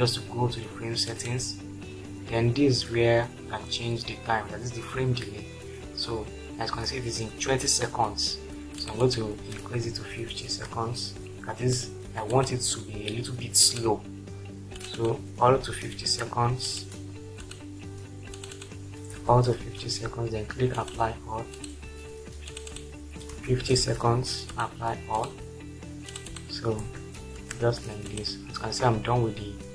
just to go to the frame settings. Then this is where I can change the time. That is the frame delay. So as you can see it is in 20 seconds. So I'm going to increase it to 50 seconds. That is I want it to be a little bit slow. So all to 50 seconds. All to 50 seconds then click apply all. 50 seconds apply all. So just like this. As you can see I'm done with the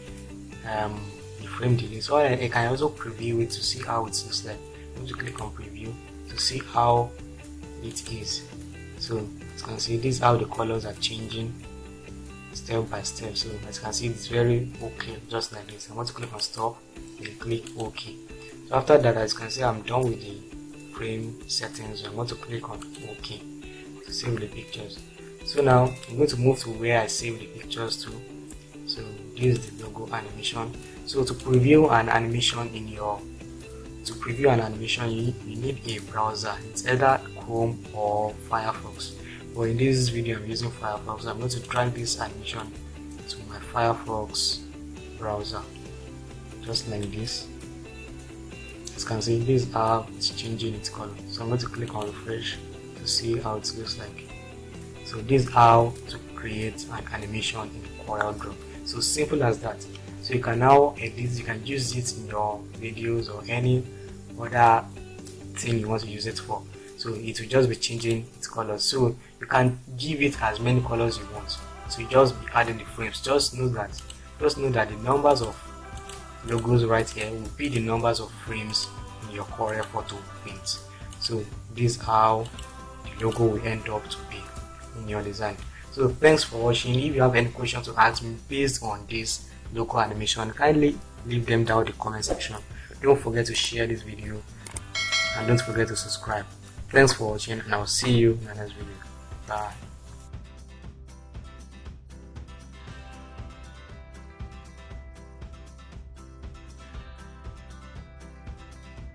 um, the frame delay. So I, I can also preview it to see how it looks like. I'm going to click on preview to see how it is. So as you can see this is how the colors are changing step by step. So as you can see it's very okay just like this. I want to click on stop and click ok. So after that as you can see I'm done with the frame settings. I want to click on ok to save the pictures. So now I'm going to move to where I save the pictures to so is the logo animation. So to preview an animation in your to preview an animation you, you need a browser. It's either chrome or firefox. But in this video i'm using firefox. I'm going to drag this animation to my firefox browser. Just like this. As you can see this app is changing its color. So i'm going to click on refresh to see how it looks like. So this is how to create an animation in CorelDRAW so simple as that. So you can now edit you can use it in your videos or any other thing you want to use it for. So it will just be changing its colors. So you can give it as many colors you want. So you just be adding the frames. Just know that just know that the numbers of logos right here will be the numbers of frames in your Corel photo paint so this is how the logo will end up to be in your design so thanks for watching. If you have any questions to ask me based on this logo animation kindly leave them down in the comment section. Don't forget to share this video. And don't forget to subscribe. Thanks for watching and i'll see you in the next video. Bye